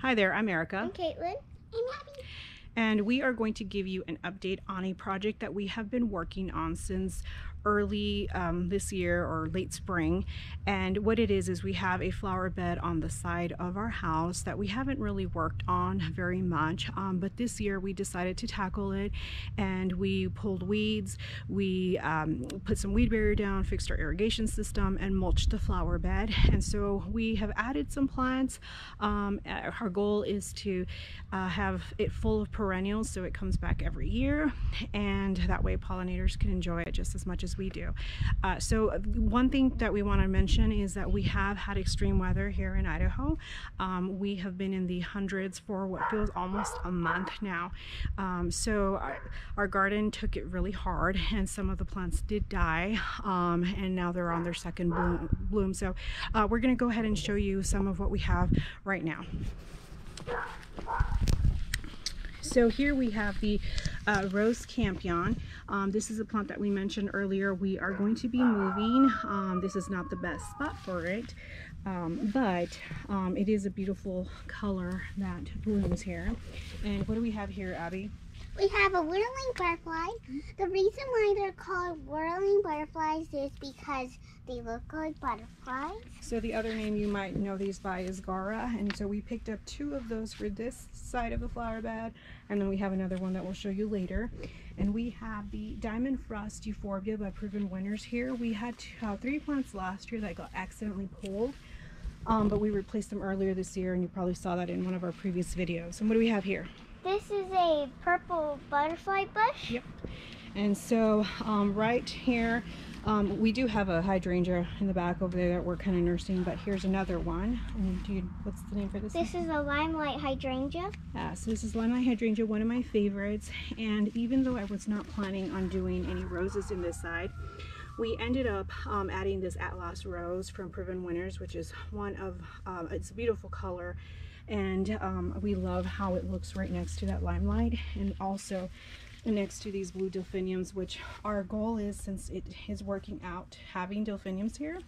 Hi there, I'm Erica. I'm Caitlin. I'm Abby. And we are going to give you an update on a project that we have been working on since early um, this year or late spring. And what it is is we have a flower bed on the side of our house that we haven't really worked on very much um, but this year we decided to tackle it and we pulled weeds. We um, put some weed barrier down fixed our irrigation system and mulched the flower bed. And so we have added some plants um, our goal is to uh, have it full of perennials so it comes back every year. And that way pollinators can enjoy it just as much as we do. Uh, so one thing that we want to mention is that we have had extreme weather here in Idaho. Um, we have been in the hundreds for what feels almost a month now. Um, so our, our, garden took it really hard and some of the plants did die um, and now they're on their second bloom. bloom. So uh, we're going to go ahead and show you some of what we have right now. So here we have the uh, rose campion. Um, this is a plant that we mentioned earlier. We are going to be moving. Um, this is not the best spot for it, um, but um, it is a beautiful color that blooms here. And what do we have here, Abby? We have a whirling butterfly. The reason why they're called whirling butterflies is because they look like butterflies. So the other name you might know these by is Gaura. And so we picked up two of those for this side of the flower bed. And then we have another one that we'll show you later. And we have the Diamond Frost Euphorbia by Proven Winners here. We had uh, three plants last year that got accidentally pulled. Um, but we replaced them earlier this year and you probably saw that in one of our previous videos. And what do we have here? This is a purple butterfly bush. Yep. And so um, right here, um, we do have a hydrangea in the back over there that we're kind of nursing, but here's another one. And do you, what's the name for this? This one? is a limelight hydrangea. Yeah, so this is limelight hydrangea, one of my favorites. And even though I was not planning on doing any roses in this side, we ended up um, adding this At Last Rose from Proven Winners, which is one of, um, it's a beautiful color and um, we love how it looks right next to that limelight and also next to these blue delphiniums which our goal is since it is working out having delphiniums here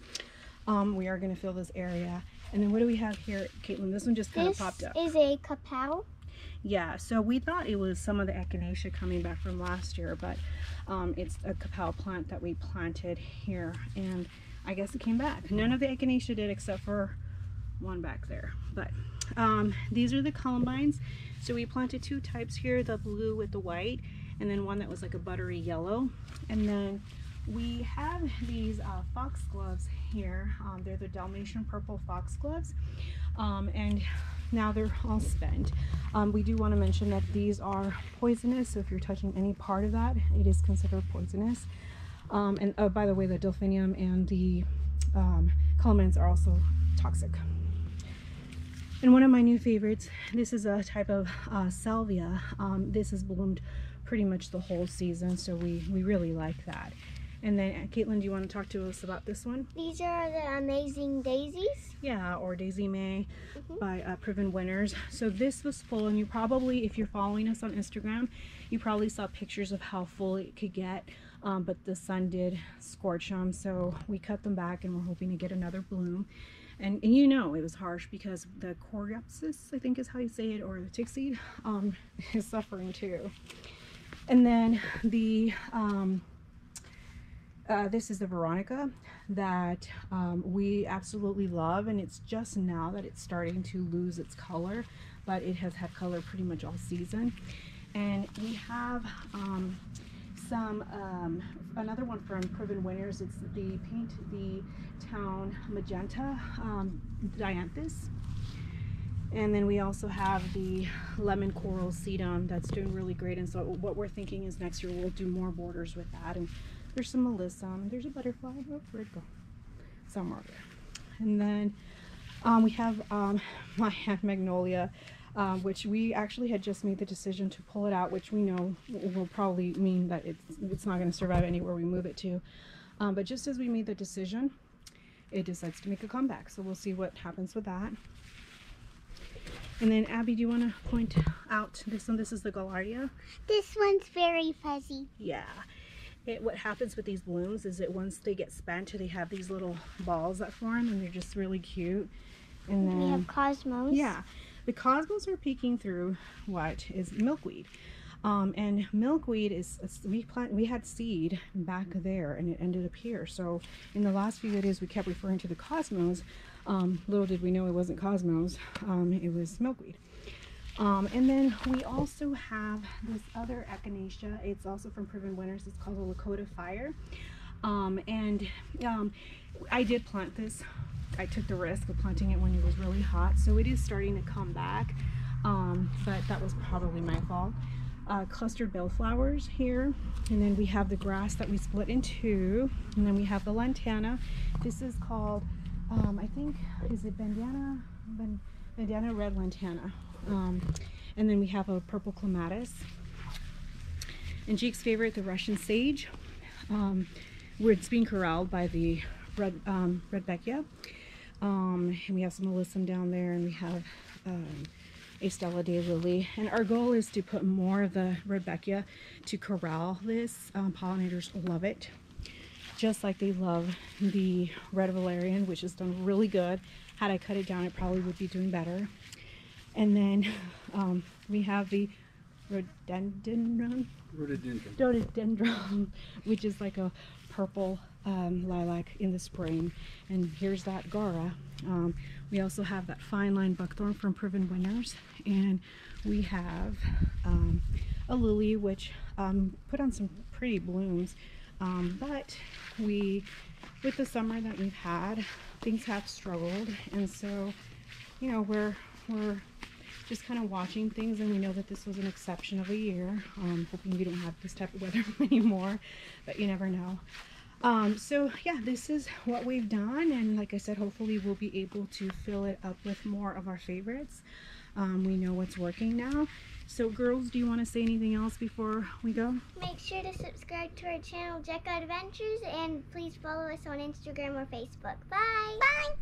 um, we are going to fill this area. And then what do we have here Caitlin? This one just kind this of popped up. is a kapow. Yeah so we thought it was some of the echinacea coming back from last year but um, it's a kapow plant that we planted here and I guess it came back. None of the echinacea did except for one back there. But um, these are the columbines. So we planted two types here the blue with the white and then one that was like a buttery yellow. And then we have these uh, foxgloves here. Um, they're the Dalmatian purple foxgloves um, and now they're all spent. Um, we do want to mention that these are poisonous so if you're touching any part of that it is considered poisonous. Um, and oh, by the way the delphinium and the um, columbines are also toxic and one of my new favorites, this is a type of uh, salvia. Um, this has bloomed pretty much the whole season, so we, we really like that. And then, uh, Caitlin, do you want to talk to us about this one? These are the Amazing Daisies. Yeah, or Daisy May mm -hmm. by uh, Proven Winners. So this was full, and you probably, if you're following us on Instagram, you probably saw pictures of how full it could get, um, but the sun did scorch them, so we cut them back, and we're hoping to get another bloom. And, and, you know it was harsh because the coreopsis, I think is how you say it, or the tick seed, um, is suffering too. And then the, um, uh, this is the Veronica that um, we absolutely love and it's just now that it's starting to lose its color, but it has had color pretty much all season. And we have um, some um, another one from Proven Winners. It's the Paint the Town Magenta um, Dianthus. And then we also have the Lemon Coral Sedum that's doing really great. And so what we're thinking is next year we'll do more borders with that. And there's some. And there's a butterfly. Oh, where'd it go? Somewhere there. And then um, we have um, my magnolia um, which we actually had just made the decision to pull it out, which we know will probably mean that it's, it's not going to survive anywhere we move it to. Um, but just as we made the decision, it decides to make a comeback. So we'll see what happens with that. And then Abby, do you want to point out this one? This is the Gaillardia. This one's very fuzzy. Yeah. It, what happens with these blooms is that once they get spent, they have these little balls that form and they're just really cute. And then we have cosmos. Yeah. The cosmos are peeking through what is milkweed. Um, and milkweed is we plant we had seed back there and it ended up here. So in the last few videos we kept referring to the cosmos. Um, little did we know it wasn't cosmos. Um, it was milkweed. Um, and then we also have this other echinacea. It's also from Proven Winners. It's called a Lakota Fire. Um, and um, I did plant this I took the risk of planting it when it was really hot so it is starting to come back um, but that was probably my fault. Uh, clustered bellflowers here and then we have the grass that we split in two and then we have the lantana. This is called um, I think is it bandana bandana red lantana. Um, and then we have a purple clematis. And Jake's favorite the Russian sage um, where it's being corralled by the red um, um, and we have some alyssum down there and we have um, a Stella Day lily. And our goal is to put more of the Rudbeckia to corral this. Um, pollinators love it, just like they love the red valerian, which has done really good. Had I cut it down, it probably would be doing better. And then um, we have the rhododendron, rhododendron, rhododendron, which is like a purple um, lilac in the spring. And here's that Gaura. Um, we also have that fine line buckthorn from Proven Winners. And we have um, a lily, which um, put on some pretty blooms. Um, but we, with the summer that we've had, things have struggled. And so, you know, we're, we're just kind of watching things and we know that this was an exception of a year. Um, hoping we don't have this type of weather anymore, but you never know. Um, so yeah, this is what we've done. And like I said, hopefully we'll be able to fill it up with more of our favorites. Um, we know what's working now. So girls, do you want to say anything else before we go? Make sure to subscribe to our channel, JEKA Adventures, and please follow us on Instagram or Facebook. Bye! Bye!